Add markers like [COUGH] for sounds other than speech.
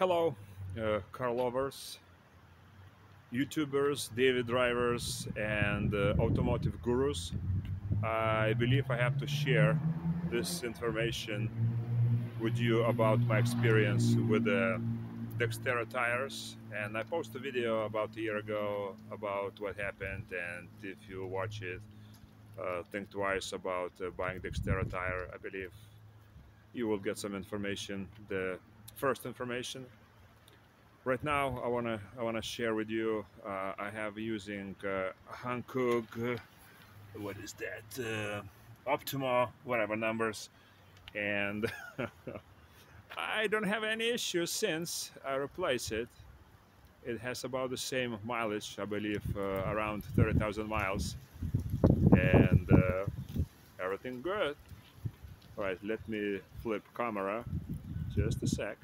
Hello, uh, car lovers, YouTubers, daily drivers, and uh, automotive gurus. I believe I have to share this information with you about my experience with the Dextero tires. And I posted a video about a year ago about what happened. And if you watch it, uh, think twice about uh, buying Dextero tire. I believe you will get some information. The first information. Right now, I wanna I wanna share with you. Uh, I have using uh, Hankook. Uh, what is that? Uh, Optimo, whatever numbers, and [LAUGHS] I don't have any issues since I replace it. It has about the same mileage, I believe, uh, around 30,000 miles, and uh, everything good. All right, let me flip camera just a sec.